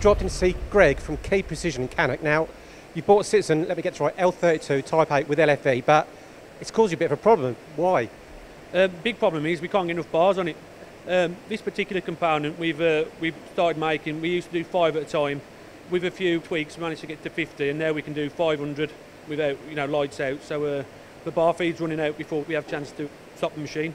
we've dropped in to see Greg from Key Precision in Cannock. Now, you bought Citizen, let me get this right, L32 Type 8 with LFV, but it's caused you a bit of a problem. Why? Uh, big problem is we can't get enough bars on it. Um, this particular component we've uh, we've started making. We used to do five at a time. With a few tweaks, we managed to get to 50, and now we can do 500 without you know lights out. So uh, the bar feed's running out before we have a chance to stop the machine.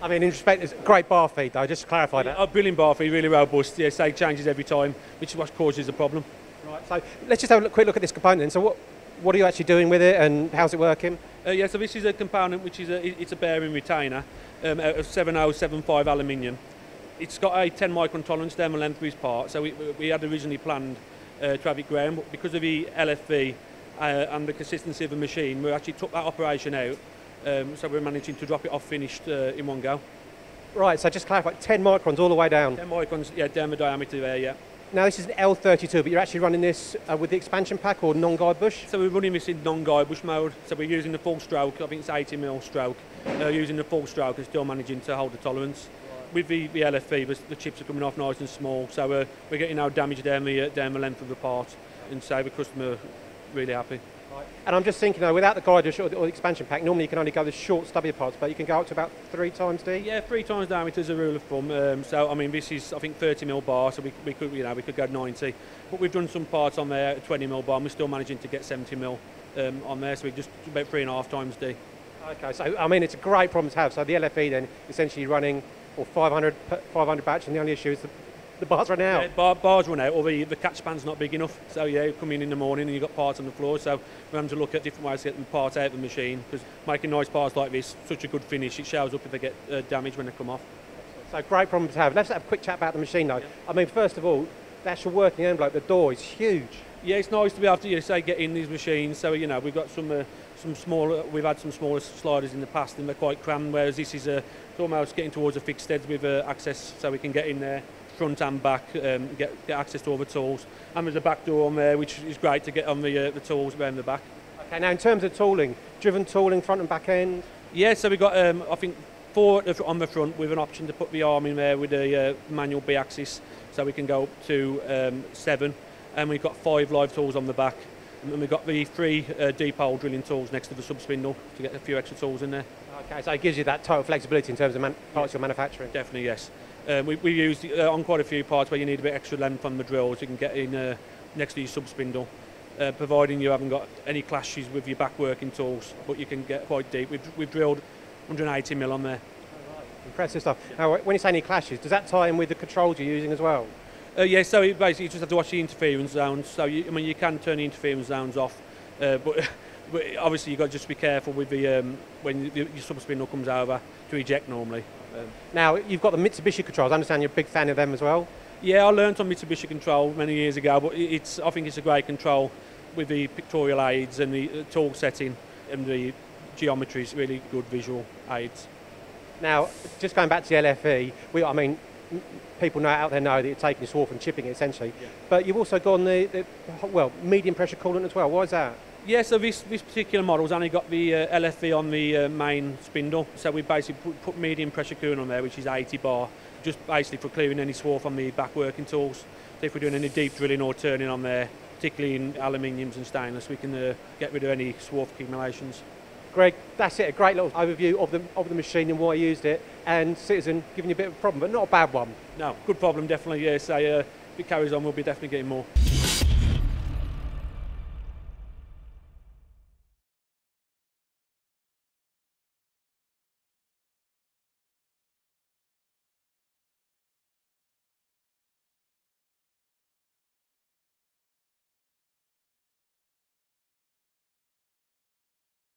I mean, in respect, it's a great bar feed though, just to clarify that. Our brilliant bar feed, really robust. Yeah, say changes every time, which is what causes the problem. Right, so let's just have a look, quick look at this component. then. So what, what are you actually doing with it and how's it working? Uh, yeah, so this is a component which is a, it's a bearing retainer um, out of 7075 aluminium. It's got a 10 micron tolerance down the length of part, so we, we had originally planned uh, to have it ground, but because of the LFV uh, and the consistency of the machine, we actually took that operation out, um, so we're managing to drop it off finished uh, in one go. Right, so just clarify, 10 microns all the way down. 10 microns, yeah, down the diameter there, yeah. Now this is an L32, but you're actually running this uh, with the expansion pack or non-guide bush? So we're running this in non-guide bush mode, so we're using the full stroke, I think it's 80 mil stroke, uh, using the full stroke and still managing to hold the tolerance. With the, the LFV, the, the chips are coming off nice and small, so uh, we're getting no damage down the, uh, down the length of the part, and save the customer really happy. And I'm just thinking, though, without the guide or the, expansion pack, normally you can only go the short stubby parts, but you can go up to about three times D? Yeah, three times diameter is a rule of thumb. Um, so I mean, this is I think 30 mil bar, so we, we could you know we could go 90. But we've done some parts on there 20 mil bar, and we're still managing to get 70 mil um, on there, so we're just about three and a half times D. Okay, so I mean, it's a great problem to have. So the LFV then essentially running or 500 p- 500 batch, and the only issue is the, the bars run out. Yeah, bar, bars run out, or the, the catch span's not big enough. So yeah, you come in in the morning and you've got parts on the floor. So we're having to look at different ways to get them parts out of the machine because making nice parts like this, such a good finish, it shows up if they get uh, damaged when they come off. So great problem to have. Let's have a quick chat about the machine though. I mean, first of all, the actual working envelope, the door is huge. Yeah, it's nice to be able to you say get in these machines. So you know we've got some uh, some smaller. We've had some smaller sliders in the past, and they're quite crammed. Whereas this is uh, it's almost getting towards a fixed head with uh, access, so we can get in there front and back, um, get, get access to all the tools. And there's a back door on there, which is great to get on the uh, the tools around the back. Okay, now in terms of tooling, driven tooling, front and back end. Yeah, so we've got um, I think four at the on the front with an option to put the arm in there with a uh, manual B axis, so we can go up to um, seven. And we've got five live tools on the back. And then we've got the three uh, deep hole drilling tools next to the sub spindle to get a few extra tools in there. Okay, so it gives you that total flexibility in terms of man- parts you're manufacturing. Definitely, yes. Um, we, we used uh, on quite a few parts where you need a bit extra length on the drills. You can get in uh, next to your sub spindle, uh, providing you haven't got any clashes with your back working tools, but you can get quite deep. We've, we've drilled 180 mil on there. Impressive stuff. Now, when you say any clashes, does that tie in with the controls you're using as well? Uh, yeah, so basically you just have to watch the interference zones. So you, I mean, you can turn the interference zones off, uh, but obviously you've got to just be careful with the um, when your, sub spindle comes over to eject normally. Um, Now, you've got the Mitsubishi controls. I understand you're a big fan of them as well. Yeah, I learned on Mitsubishi Control many years ago, but it's I think it's a great control with the pictorial aids and the uh, torque setting and the geometry is really good visual aids. Now, just going back to the LFV, we, I mean, people know out there know that you're taking your swarf and chipping it essentially. But you've also gone the, the, well, medium pressure coolant as well. Why is that? Yeah, so this, this particular model's only got the uh, LFV on the uh, main spindle, so we basically put, put medium pressure coolant on there, which is 80 bar, just basically for clearing any swarf on the back working tools. So if we're doing any deep drilling or turning on there, particularly in aluminiums and stainless, we can uh, get rid of any swarf accumulations. Greg, that's it. A great little overview of the, of the machine and why you used it. And Citizen giving you a bit of a problem, but not a bad one. No, good problem, definitely. Yes, I, uh, if it carries on, we'll be definitely getting more.